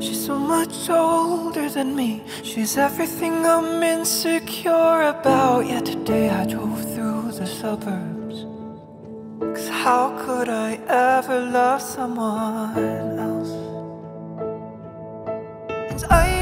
She's so much older than me. She's everything I'm insecure about. Yet today I drove through the suburbs. Cause how could I ever love someone else? And I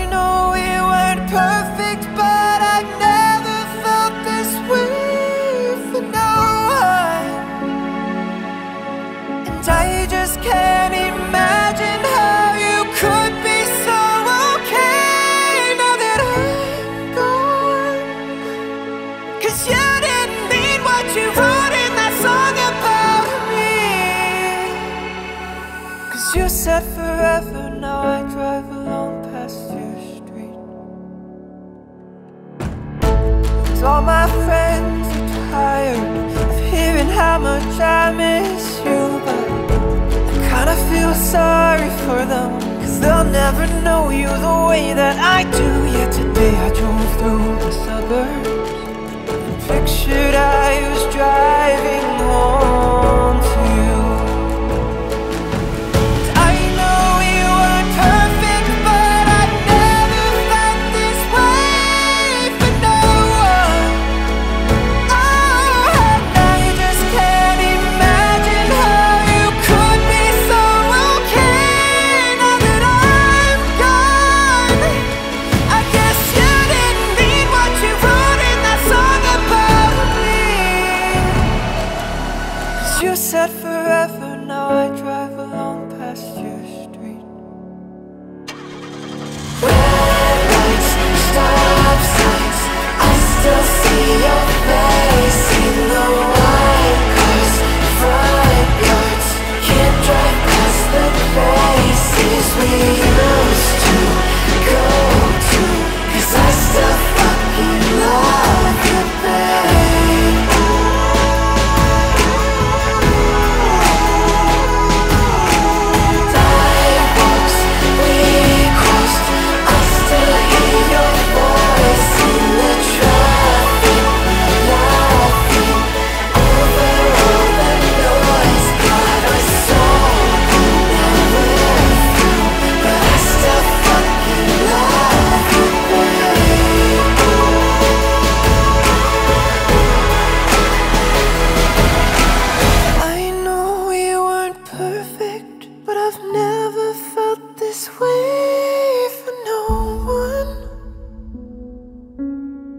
Cause you said forever, now I drive along past your street. Cause all my friends are tired of hearing how much I miss you, but I kinda feel sorry for them. Cause they'll never know you the way that I do. Yet today I drove through the suburbs and pictured I you said forever, now I drive along past your I've never felt this way for no one.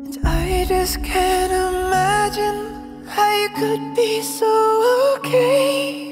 And I just can't imagine how you could be so okay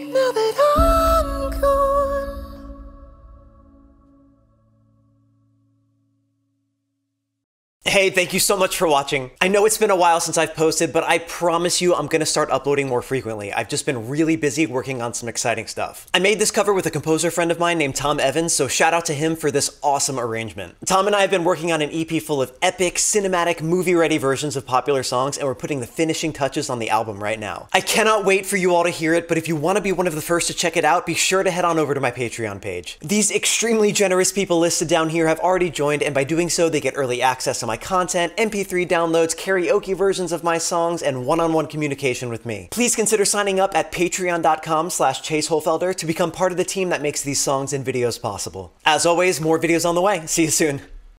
Hey, thank you so much for watching. I know it's been a while since I've posted, but I promise you I'm gonna start uploading more frequently. I've just been really busy working on some exciting stuff. I made this cover with a composer friend of mine named Tom Evans, so shout out to him for this awesome arrangement. Tom and I have been working on an EP full of epic, cinematic, movie-ready versions of popular songs, and we're putting the finishing touches on the album right now. I cannot wait for you all to hear it, but if you want to be one of the first to check it out, be sure to head on over to my Patreon page. These extremely generous people listed down here have already joined, and by doing so, they get early access to my content, MP3 downloads, karaoke versions of my songs, and one-on-one communication with me. Please consider signing up at patreon.com slash chaseholfelder to become part of the team that makes these songs and videos possible. As always, more videos on the way. See you soon.